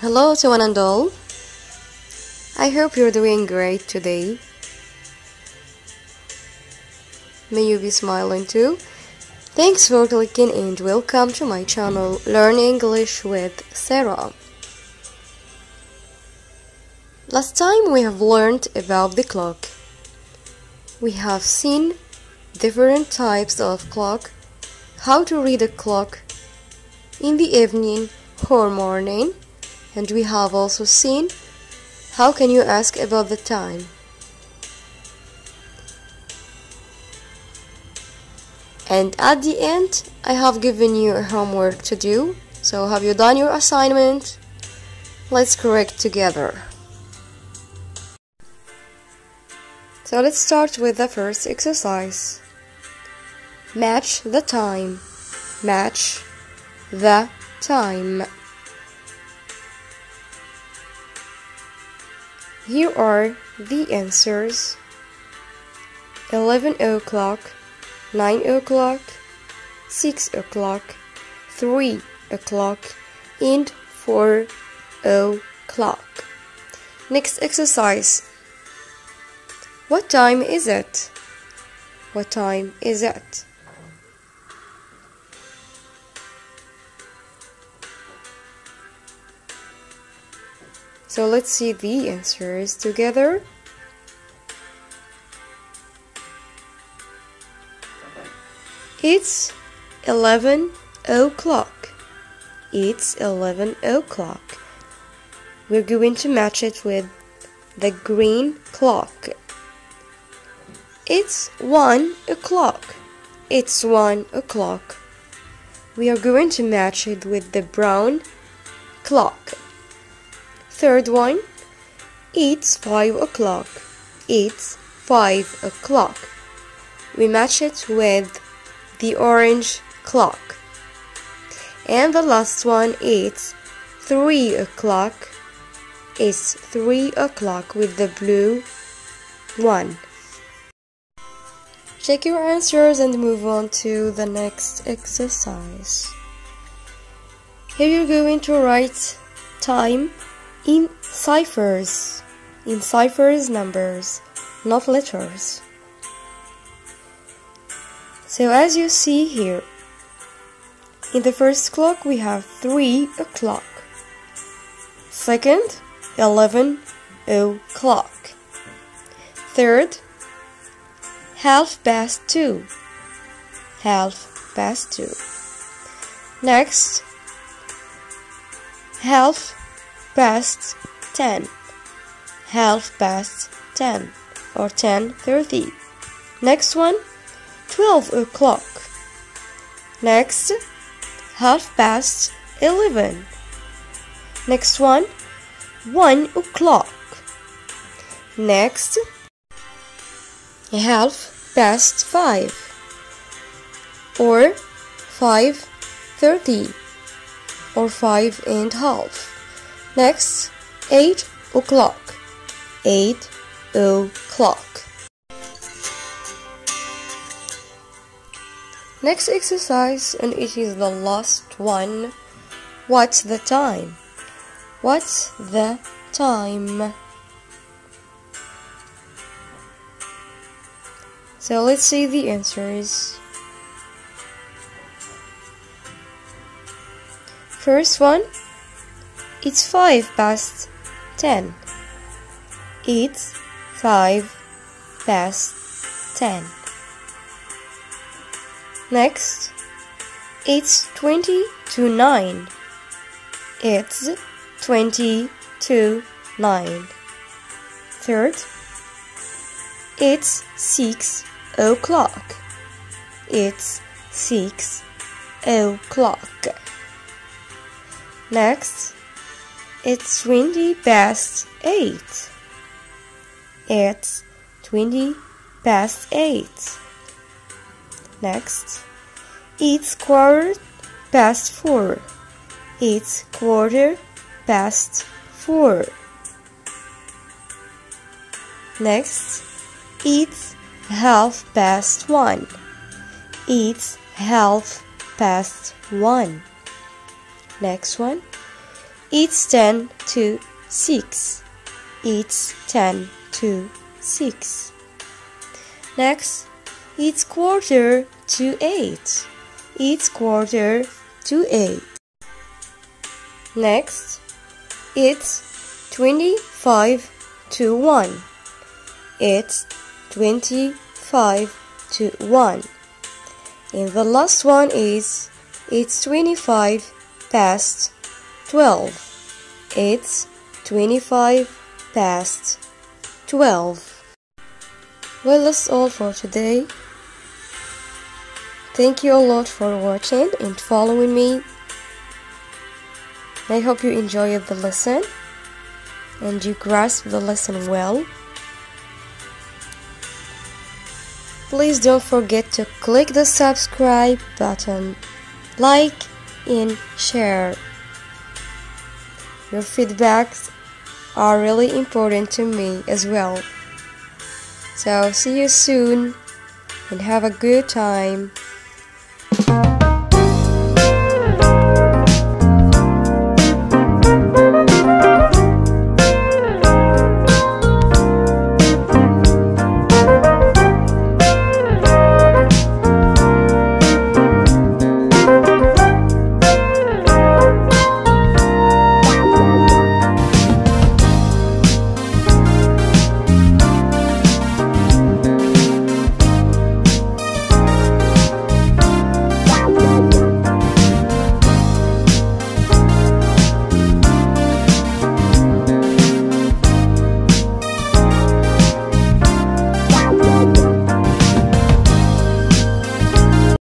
Hello to one and all. I hope you're doing great today. May you be smiling too. Thanks for clicking and welcome to my channel Learn English with Sarah. Last time we have learned about the clock. We have seen different types of clock, how to read a clock in the evening or morning, and we have also seen how can you ask about the time. And at the end, I have given you a homework to do. So have you done your assignment? Let's correct together. So let's start with the first exercise. Match the time. Match the time. Here are the answers 11 o'clock, 9 o'clock, 6 o'clock, 3 o'clock, and 4 o'clock. Next exercise. What time is it? What time is it? So let's see the answers together. It's 11 o'clock. It's 11 o'clock. We're going to match it with the green clock. It's 1 o'clock. It's 1 o'clock. We are going to match it with the brown clock. Third one, it's 5 o'clock. It's 5 o'clock. We match it with the orange clock. And the last one, it's 3 o'clock. It's 3 o'clock with the blue one. Check your answers and move on to the next exercise. Here you're going to write time in ciphers, in ciphers numbers, not letters. So as you see here, in the first clock we have 3 o'clock. Second, 11 o'clock. Third, half past 2. Half past 2. Next, half past 10 half past 10 or 10:30 next one 12 o'clock. Next half past 11 next one 1 o'clock. Next half past 5 or 5:30 or 5 and half Next, 8 o'clock. 8 o'clock. Next exercise, and it is the last one. What's the time? What's the time? So let's see the answers. First one it's five past ten. It's five past ten. Next, it's twenty to nine. It's twenty to nine. Third, it's six o'clock. It's six o'clock. Next, it's twenty past eight. It's twenty past eight. Next, it's quarter past four. It's quarter past four. Next, it's half past one. It's half past one. Next one, It's 10 to 6. It's 10 to 6. Next, it's quarter to 8. It's quarter to 8. Next, it's 25 to 1. It's 25 to 1. And the last one is it's 25 past 12. It's 25 past 12. Well, that's all for today. Thank you a lot for watching and following me. I hope you enjoyed the lesson and you grasp the lesson well. Please don't forget to click the subscribe button, like, and share. Your feedbacks are really important to me as well. So, see you soon and have a good time.